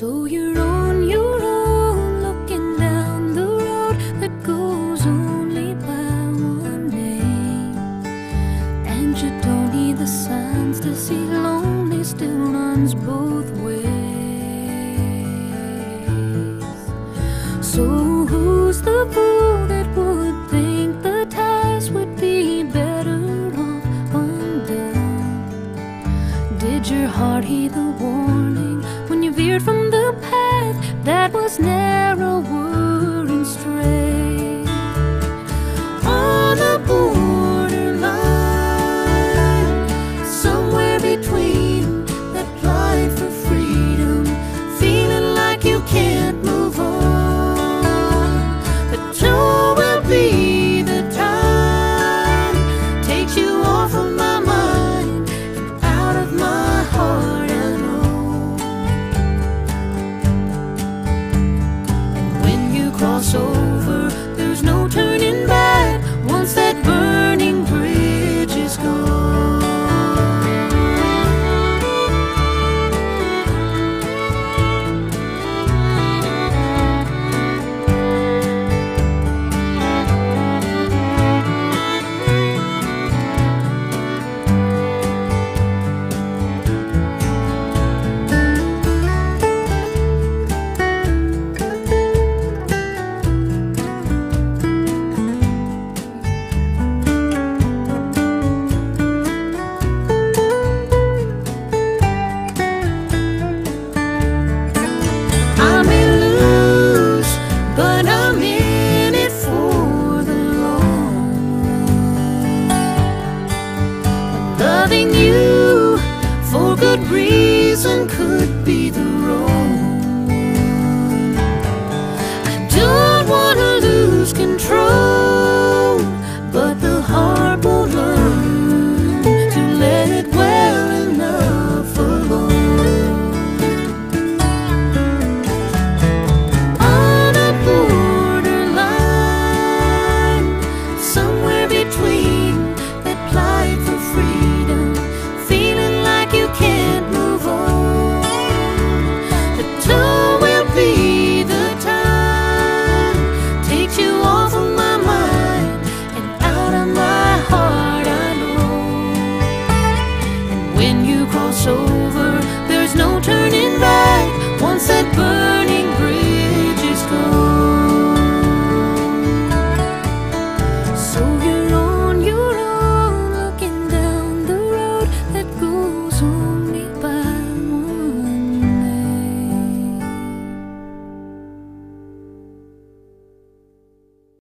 So you're on your own, looking down the road that goes only by one day. And you don't need the signs to see lonely still runs both ways. So who's the fool that would think the ties would be better off undone? Did your heart heed the warning? That was narrower when Loving you for good reason could be the wrong